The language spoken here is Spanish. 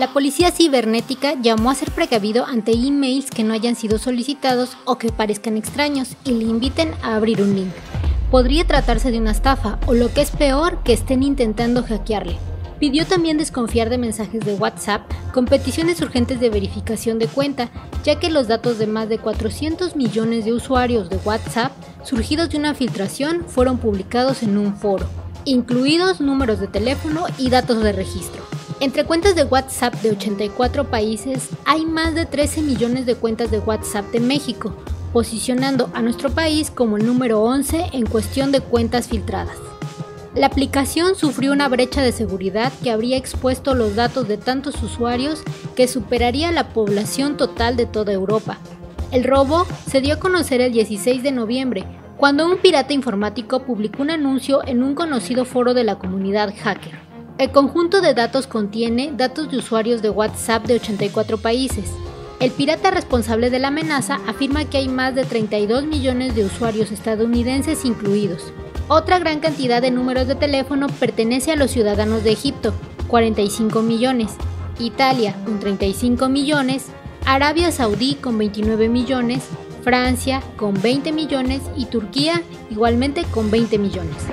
La policía cibernética llamó a ser precavido ante emails que no hayan sido solicitados o que parezcan extraños y le inviten a abrir un link. Podría tratarse de una estafa o lo que es peor, que estén intentando hackearle. Pidió también desconfiar de mensajes de WhatsApp con peticiones urgentes de verificación de cuenta, ya que los datos de más de 400 millones de usuarios de WhatsApp surgidos de una filtración fueron publicados en un foro, incluidos números de teléfono y datos de registro. Entre cuentas de WhatsApp de 84 países hay más de 13 millones de cuentas de WhatsApp de México, posicionando a nuestro país como el número 11 en cuestión de cuentas filtradas. La aplicación sufrió una brecha de seguridad que habría expuesto los datos de tantos usuarios que superaría la población total de toda Europa. El robo se dio a conocer el 16 de noviembre, cuando un pirata informático publicó un anuncio en un conocido foro de la comunidad hacker. El conjunto de datos contiene datos de usuarios de WhatsApp de 84 países. El pirata responsable de la amenaza afirma que hay más de 32 millones de usuarios estadounidenses incluidos, otra gran cantidad de números de teléfono pertenece a los ciudadanos de Egipto, 45 millones, Italia con 35 millones, Arabia Saudí con 29 millones, Francia con 20 millones. Y Turquía igualmente con 20 millones.